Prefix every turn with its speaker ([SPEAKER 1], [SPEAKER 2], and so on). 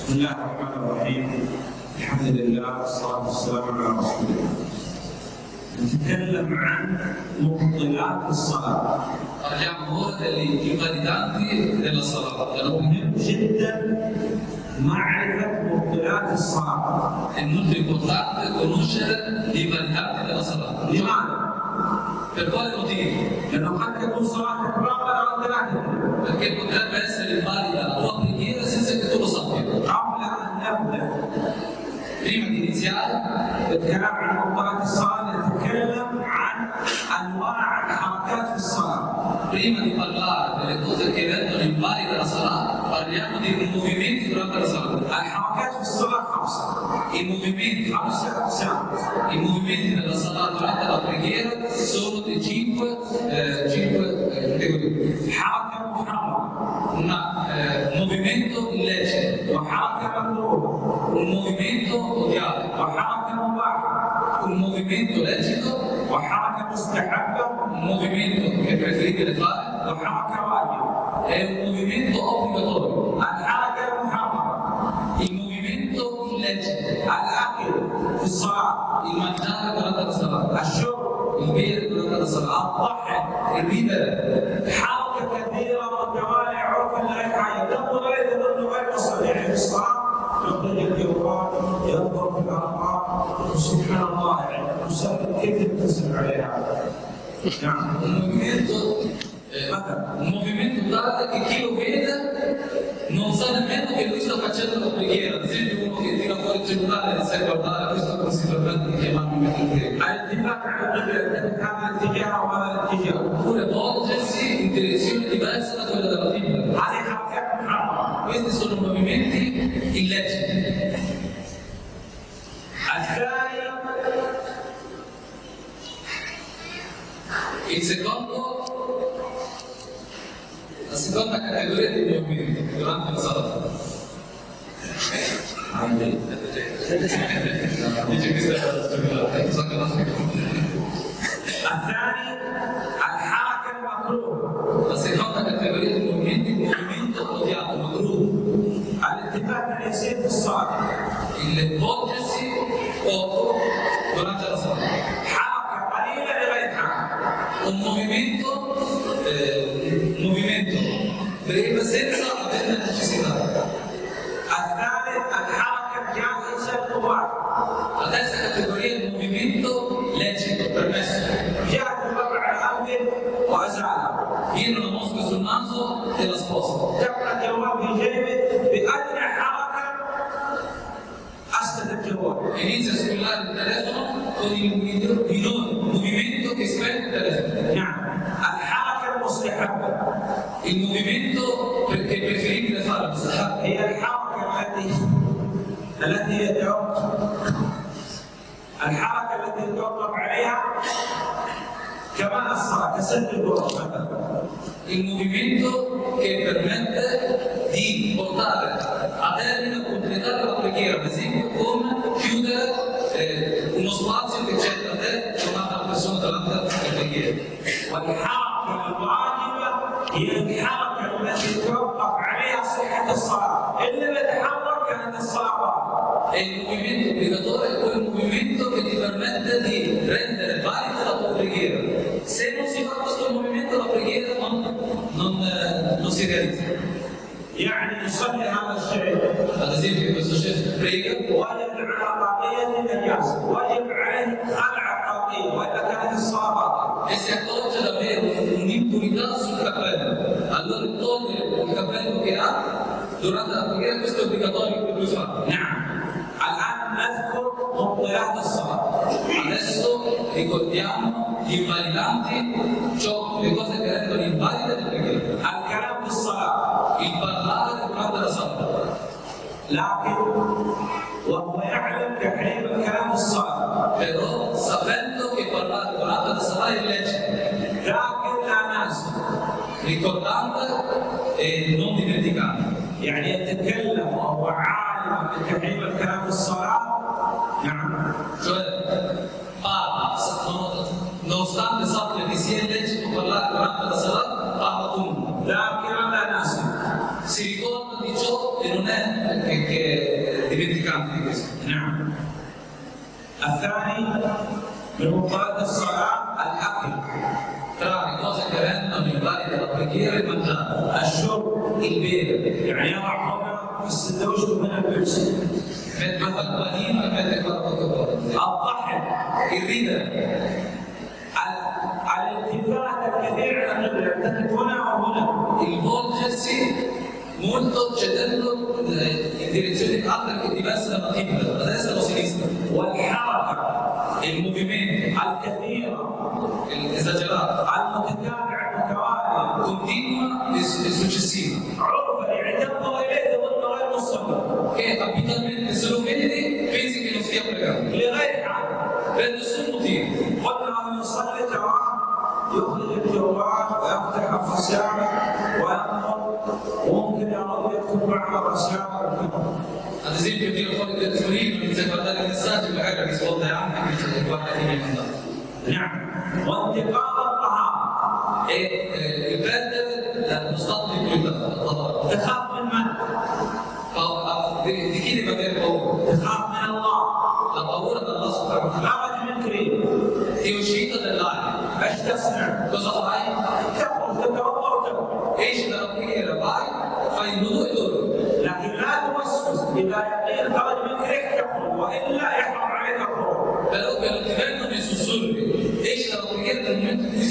[SPEAKER 1] بسم الله الرحمن الرحيم الحمد لله والصلاة والسلام على رسول الله نتكلم عن مبطلات الصلاة
[SPEAKER 2] اليوم هو اللي يقلد إلى الصلاة
[SPEAKER 1] مهم جدا معرفة مبطلات الصلاة.
[SPEAKER 2] إن مبطلات الأنشرة في بلدات الصلاة.
[SPEAKER 1] لماذا؟
[SPEAKER 2] في الطالب الدين.
[SPEAKER 1] لأنه قد تكون
[SPEAKER 2] صلاة إحرام على ثلاثة. لكن
[SPEAKER 1] قد تكون صلاة
[SPEAKER 2] إحرام أو الزيادة
[SPEAKER 1] بالكلام عن موضوعات الصلاة نتكلم عن أنواع الحركات في الصلاة.
[SPEAKER 2] قيمة الطلاع اللي كنت كذا ينبالي إلى الصلاة فليأخذ الموهمين في الصلاة.
[SPEAKER 1] الحركات في الصلاة خمسة.
[SPEAKER 2] الموهمين
[SPEAKER 1] خمسة أقسام.
[SPEAKER 2] الموهمين في الصلاة ثلاثة أبريكيرا سورة جيب آه، آه، جيب
[SPEAKER 1] حركة محرمة.
[SPEAKER 2] نعم، آه، موهمين لجنة
[SPEAKER 1] وحركة مكروهة
[SPEAKER 2] un movimento odiato,
[SPEAKER 1] وحركة مباحة
[SPEAKER 2] un movimento lecito,
[SPEAKER 1] وحركة مستحبة
[SPEAKER 2] un movimento che è preferibile fare
[SPEAKER 1] وحركة واجبة
[SPEAKER 2] e un movimento obbligatorio.
[SPEAKER 1] الحركة المحرمة
[SPEAKER 2] Il movimento illecito,
[SPEAKER 1] الأكل في الصلاة
[SPEAKER 2] durante la Salah,
[SPEAKER 1] الشرب
[SPEAKER 2] la Salah,
[SPEAKER 1] الضحك
[SPEAKER 2] il ridere,
[SPEAKER 1] حركة كثيرة متوالية عرفا لا يتعين تنظر إليه تظن غير يعني في الصلاة سبحان الله يعني مسلم كيف تتصل عليه هذا؟ نعم
[SPEAKER 2] un movimento, eh,
[SPEAKER 1] مثلا
[SPEAKER 2] un movimento tale che chi lo vede non sa nemmeno che lui sta facendo la preghiera. Ad esempio uno che tira fuori il cellulare e sai guardare, questo come si permette di chiamarmi mentre prego.
[SPEAKER 1] الاتفاق على القبلة هذا الاتجاه وهذا الاتجاه
[SPEAKER 2] Oppure volgersi in direzione diversa da quella della Bibbia. Salah. Dice che stai facendo so che non
[SPEAKER 1] الثاني الحركة المكروهة
[SPEAKER 2] La seconda categoria di movimenti è il movimento odiato, magruh.
[SPEAKER 1] الالتفات اليسير في الصلاة
[SPEAKER 2] Una mosca sul naso e la sposta.
[SPEAKER 1] تبقى الجوال في جيبه بأدنى حركة أسند الجوال
[SPEAKER 2] Inizia a squillare il telefono con il minor minor movimento che spegne il telefono.
[SPEAKER 1] نعم
[SPEAKER 2] per- che è preferibile fare, mustahab,
[SPEAKER 1] هي الحركة التي التي يتوقف الحركة التي تتوقف عليها
[SPEAKER 2] كما أصبح تسلل ورحمه الموفيمنتو كي برمنت دي بطاله عدد من الكونتينر الامريكيه مزيد يكون كيودا آه، ونصلاتي في الجنه ده كما قال بسون ثلاثة الأمريكية.
[SPEAKER 1] والحركة الواجبة هي الحركة التي توقف عليها صحة الصلاة. اللي ما تحرك كانت الصلاة واجبة. باطلة
[SPEAKER 2] E il movimento obbligatorio è quel movimento che ti permette di rendere valida la tua preghiera. Se non si fa questo movimento la preghiera non, non, eh, non si realizza.
[SPEAKER 1] يعني يصلي هذا الشيء
[SPEAKER 2] Ad esempio questo chef prega
[SPEAKER 1] وجب على طاقية النجاسة وجب عليه خلع الطاقية وإلا كانت الصلاة باطلة
[SPEAKER 2] e si accorge davvero un'impurità sul cappello, allora toglie il cappello che ha durante la preghiera, questo è obbligatorio per lui fare. ricordiamo gli invalidanti, ciò, le cose che rendono invalide le preghiere.
[SPEAKER 1] الكلام في الصلاة
[SPEAKER 2] Il parlare durante la sabato,
[SPEAKER 1] لكن وهو يعلم تحريم الكلام في الصلاة
[SPEAKER 2] però sapendo che parlare durante la sabato è lecito,
[SPEAKER 1] لكن لا ناسي
[SPEAKER 2] ricordando e non dimenticando.
[SPEAKER 1] يعني يتكلم وهو عالم بتحريم الكلام في الصلاة نعم
[SPEAKER 2] Che sia illecito parlare durante la salat, parla comunque.
[SPEAKER 1] ذاكرا لا ناسي
[SPEAKER 2] Si ricorda di ciò che non è, che, che dimenticanti di questo.
[SPEAKER 1] نعم الثاني من
[SPEAKER 2] Tra le cose che rendono invalida la preghiera il mangiare,
[SPEAKER 1] الشرب
[SPEAKER 2] bere,
[SPEAKER 1] يعني يضع هنا في السندويش من البيبسي
[SPEAKER 2] mette il
[SPEAKER 1] الضحك
[SPEAKER 2] Il ridere,
[SPEAKER 1] ال- الالتفات الكثير عن القبلة هنا وهنا
[SPEAKER 2] il volgersi molto cedendo eh, in direzioni altre che diverse dalla qibla, a destra o a sinistra.
[SPEAKER 1] والحركة
[SPEAKER 2] Il movimento,
[SPEAKER 1] الكثيرة
[SPEAKER 2] il- esagerato,
[SPEAKER 1] المتتابعة المتوالية
[SPEAKER 2] continua e su- e successiva,
[SPEAKER 1] عرفة يعني تنظر إليه تظن غير مصلي
[SPEAKER 2] che abitualmente se lo vedi nessun motivo.
[SPEAKER 1] قلنا أن يصلي تمام يخرج الجوال ويفتح الرسائل وينظر وممكن يعرض يكتب بعض الرسائل
[SPEAKER 2] Ad esempio tiro fuori del telefonino, inizia a guardare i messaggi, magari risponde anche, dice
[SPEAKER 1] إيش تصنع؟
[SPEAKER 2] Cosa fai?
[SPEAKER 1] تخرج تتوضا وتخرج
[SPEAKER 2] Esci dalla preghiera, vai, fai il nudo e torni.
[SPEAKER 1] لكن لا توسوس اذا يقين خرج من كريم تخرج والا يحرم عليك الخروج
[SPEAKER 2] Però per ti vengono i sussurri, esci dalla preghiera nel momento in cui